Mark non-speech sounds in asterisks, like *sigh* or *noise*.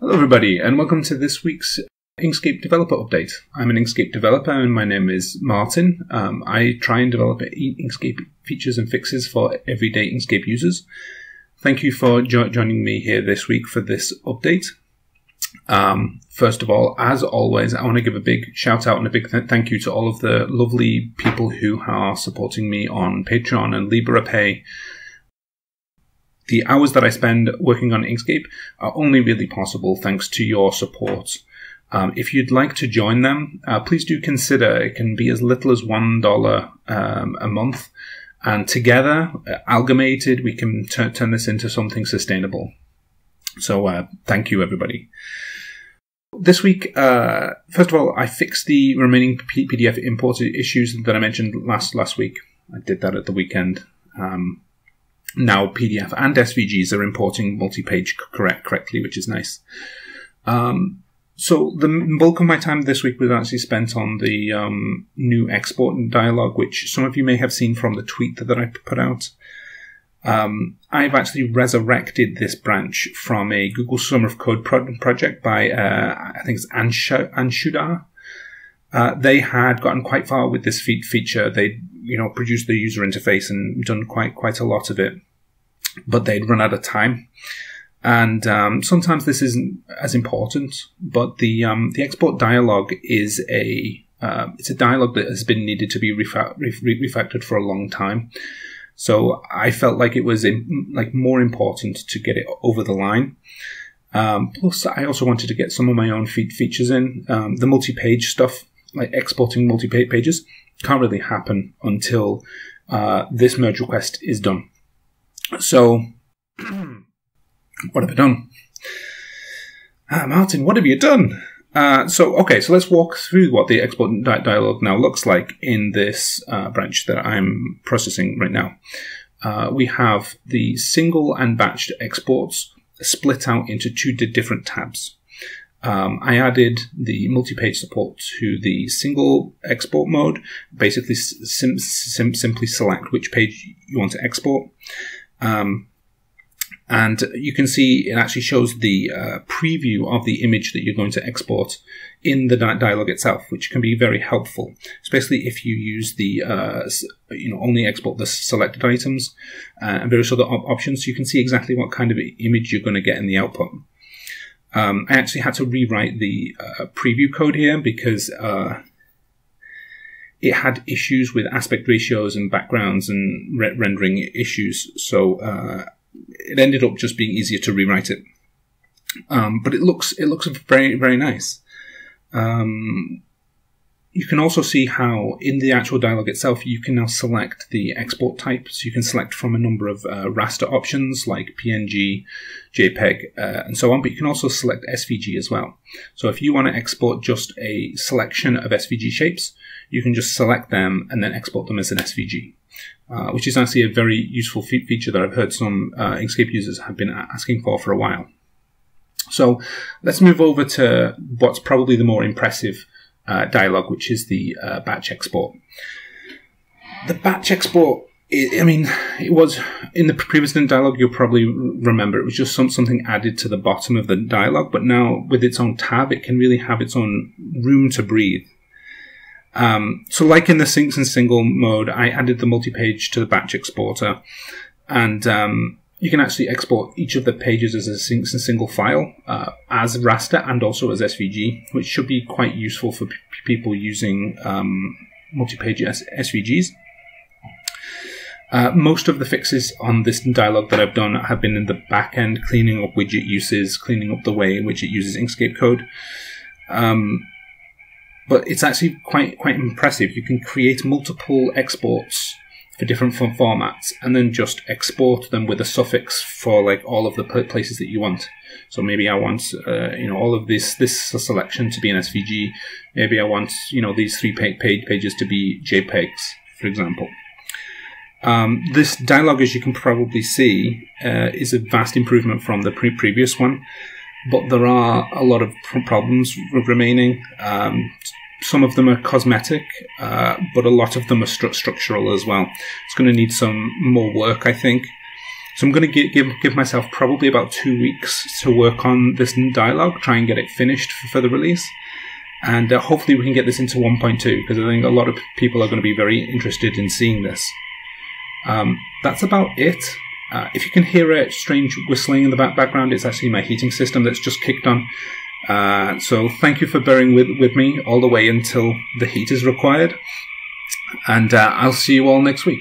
Hello, everybody, and welcome to this week's Inkscape developer update. I'm an Inkscape developer, and my name is Martin. Um, I try and develop Inkscape features and fixes for everyday Inkscape users. Thank you for jo- joining me here this week for this update. Um, first of all, as always, I want to give a big shout out and a big th- thank you to all of the lovely people who are supporting me on Patreon and Liberapay the hours that I spend working on Inkscape are only really possible thanks to your support. Um, if you'd like to join them, uh, please do consider. It can be as little as $1 um, a month. And together, uh, amalgamated, we can t- turn this into something sustainable. So uh, thank you, everybody. This week, uh, first of all, I fixed the remaining PDF import issues that I mentioned last last week. I did that at the weekend. Um, now PDF and SVGs are importing multi-page correct correctly, which is nice. Um, so the bulk of my time this week was actually spent on the um, new export and dialog, which some of you may have seen from the tweet that, that I put out. Um, I've actually resurrected this branch from a Google Summer of Code pro- project by uh, I think it's Anshu- Anshudhar. Uh, they had gotten quite far with this feature. They, you know, produced the user interface and done quite quite a lot of it, but they'd run out of time. And um, sometimes this isn't as important, but the um, the export dialog is a uh, it's a dialog that has been needed to be refa- refactored for a long time. So I felt like it was in, like more important to get it over the line. Um, plus, I also wanted to get some of my own features in. Um, the multi-page stuff like exporting multi-page pages can't really happen until uh, this merge request is done. So, *clears throat* what have I done? Ah, Martin, what have you done? Uh, so, okay, so let's walk through what the export di- dialog now looks like in this uh, branch that I'm processing right now. Uh, we have the single and batched exports split out into two different tabs. Um, I added the multi-page support to the single export mode. Basically, sim- sim- simply select which page you want to export. Um, and you can see it actually shows the uh, preview of the image that you're going to export in the di- dialog itself, which can be very helpful, especially if you use the uh, you know only export the selected items uh, and various other op- options. So you can see exactly what kind of image you're going to get in the output. Um, I actually had to rewrite the uh, preview code here because uh, it had issues with aspect ratios and backgrounds and re- rendering issues. So uh, it ended up just being easier to rewrite it. Um, but it looks it looks very very nice. Um, you can also see how in the actual dialog itself you can now select the export type. So you can select from a number of uh, raster options like PNG, JPEG, uh, and so on. But you can also select SVG as well. So if you want to export just a selection of SVG shapes, you can just select them and then export them as an SVG. Uh, which is actually a very useful fe- feature that I've heard some uh, Inkscape users have been asking for for a while. So let's move over to what's probably the more impressive uh, dialog, which is the uh, batch export. The batch export, I mean, it was in the previous dialog. You'll probably remember it was just some, something added to the bottom of the dialog, but now with its own tab, it can really have its own room to breathe. Um, so, like in the syncs and single mode, I added the multi-page to the batch exporter, and um, you can actually export each of the pages as a single file uh, as raster and also as SVG, which should be quite useful for people using um, multi-page SVGs. Uh, most of the fixes on this dialog that I've done have been in the back end, cleaning up widget uses, cleaning up the way in which it uses Inkscape code. Um, but it's actually quite quite impressive. You can create multiple exports for different formats and then just export them with a suffix for like all of the places that you want. So maybe I want uh, you know all of this this selection to be an SVG. Maybe I want you know these three page pages to be JPEGs, for example. Um, this dialog, as you can probably see, uh, is a vast improvement from the pre- previous one, but there are a lot of problems remaining. Um, some of them are cosmetic, uh, but a lot of them are stru- structural as well. It's going to need some more work, I think. So I'm going to give, give myself probably about two weeks to work on this dialogue, try and get it finished for, for the release. And uh, hopefully we can get this into 1.2 because I think a lot of people are going to be very interested in seeing this. Um, that's about it. Uh, if you can hear a strange whistling in the back- background, it's actually my heating system that's just kicked on. Uh, so thank you for bearing with, with me all the way until the heat is required. And uh, I'll see you all next week.